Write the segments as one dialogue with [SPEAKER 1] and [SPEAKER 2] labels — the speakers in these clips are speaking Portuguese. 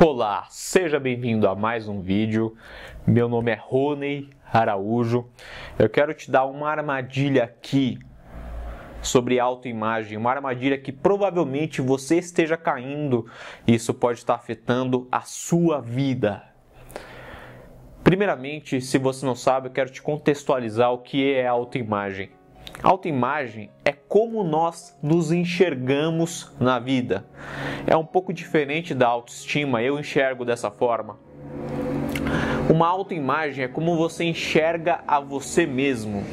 [SPEAKER 1] Olá, seja bem-vindo a mais um vídeo. Meu nome é Rony Araújo. Eu quero te dar uma armadilha aqui sobre autoimagem, uma armadilha que provavelmente você esteja caindo e isso pode estar afetando a sua vida. Primeiramente, se você não sabe, eu quero te contextualizar o que é autoimagem. Autoimagem é como nós nos enxergamos na vida. É um pouco diferente da autoestima, eu enxergo dessa forma. Uma autoimagem é como você enxerga a você mesmo.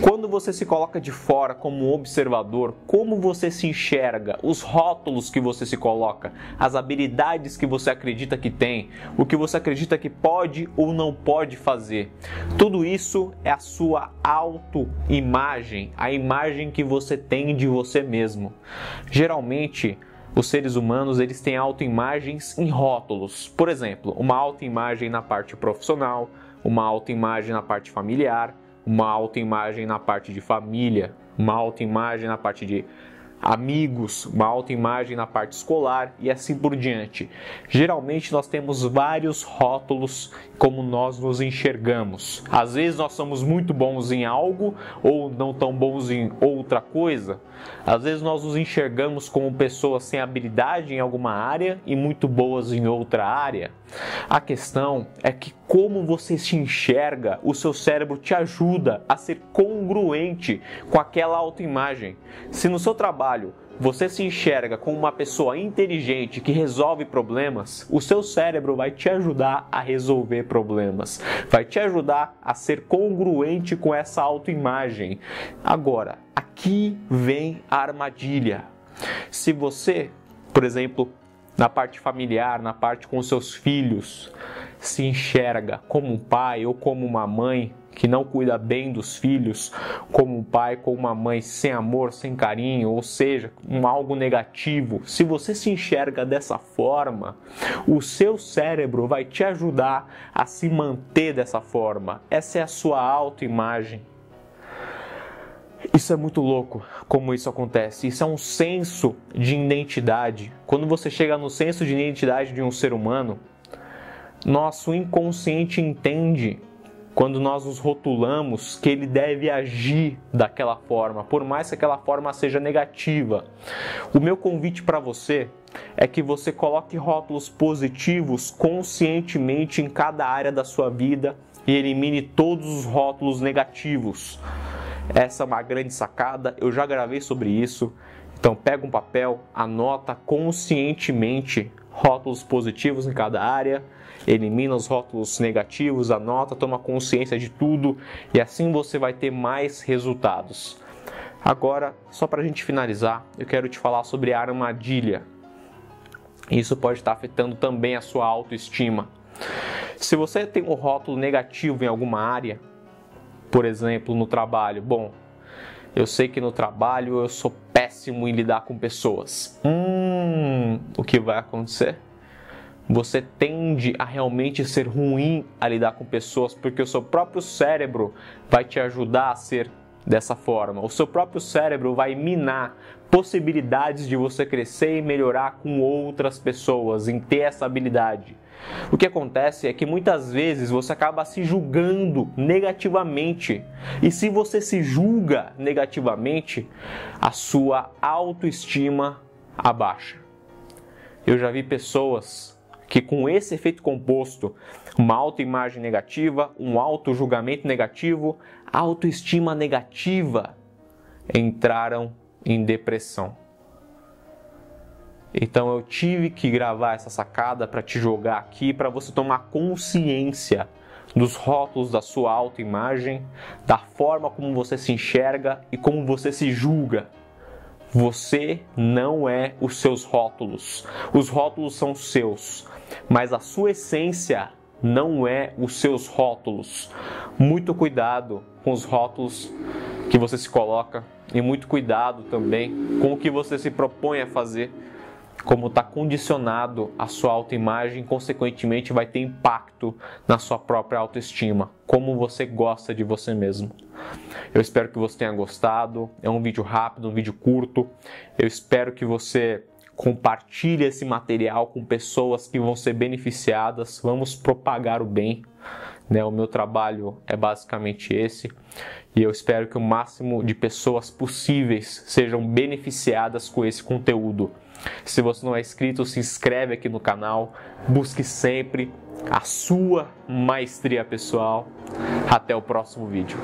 [SPEAKER 1] Quando você se coloca de fora como observador, como você se enxerga, os rótulos que você se coloca, as habilidades que você acredita que tem, o que você acredita que pode ou não pode fazer. Tudo isso é a sua autoimagem, a imagem que você tem de você mesmo. Geralmente, os seres humanos eles têm autoimagens em rótulos. Por exemplo, uma autoimagem na parte profissional, uma autoimagem na parte familiar, uma autoimagem na parte de família, uma autoimagem na parte de amigos, uma autoimagem na parte escolar e assim por diante. Geralmente nós temos vários rótulos como nós nos enxergamos. Às vezes nós somos muito bons em algo ou não tão bons em outra coisa. Às vezes nós nos enxergamos como pessoas sem habilidade em alguma área e muito boas em outra área. A questão é que como você se enxerga, o seu cérebro te ajuda a ser congruente com aquela autoimagem. Se no seu trabalho você se enxerga como uma pessoa inteligente que resolve problemas, o seu cérebro vai te ajudar a resolver problemas, vai te ajudar a ser congruente com essa autoimagem. Agora, aqui vem a armadilha. Se você, por exemplo, na parte familiar, na parte com seus filhos, se enxerga como um pai ou como uma mãe que não cuida bem dos filhos, como um pai, como uma mãe sem amor, sem carinho, ou seja, um algo negativo. Se você se enxerga dessa forma, o seu cérebro vai te ajudar a se manter dessa forma. Essa é a sua autoimagem. Isso é muito louco como isso acontece. Isso é um senso de identidade. Quando você chega no senso de identidade de um ser humano, nosso inconsciente entende quando nós nos rotulamos que ele deve agir daquela forma, por mais que aquela forma seja negativa. O meu convite para você é que você coloque rótulos positivos conscientemente em cada área da sua vida e elimine todos os rótulos negativos. Essa é uma grande sacada, eu já gravei sobre isso. Então pega um papel, anota conscientemente rótulos positivos em cada área, elimina os rótulos negativos, anota, toma consciência de tudo e assim você vai ter mais resultados. Agora, só para a gente finalizar, eu quero te falar sobre a armadilha. Isso pode estar afetando também a sua autoestima. Se você tem um rótulo negativo em alguma área, por exemplo, no trabalho, bom, eu sei que no trabalho eu sou péssimo em lidar com pessoas. Hum, o que vai acontecer? Você tende a realmente ser ruim a lidar com pessoas porque o seu próprio cérebro vai te ajudar a ser dessa forma. O seu próprio cérebro vai minar possibilidades de você crescer e melhorar com outras pessoas, em ter essa habilidade. O que acontece é que muitas vezes você acaba se julgando negativamente. E se você se julga negativamente, a sua autoestima abaixa. Eu já vi pessoas que com esse efeito composto, uma autoimagem negativa, um auto-julgamento negativo, autoestima negativa, entraram em depressão. Então eu tive que gravar essa sacada para te jogar aqui para você tomar consciência dos rótulos da sua autoimagem, da forma como você se enxerga e como você se julga. Você não é os seus rótulos. Os rótulos são seus, mas a sua essência não é os seus rótulos. Muito cuidado com os rótulos que você se coloca e muito cuidado também com o que você se propõe a fazer como está condicionado a sua autoimagem, consequentemente vai ter impacto na sua própria autoestima, como você gosta de você mesmo. Eu espero que você tenha gostado. É um vídeo rápido, um vídeo curto. Eu espero que você compartilhe esse material com pessoas que vão ser beneficiadas, vamos propagar o bem. Né? O meu trabalho é basicamente esse e eu espero que o máximo de pessoas possíveis sejam beneficiadas com esse conteúdo. Se você não é inscrito, se inscreve aqui no canal, busque sempre a sua maestria pessoal. Até o próximo vídeo.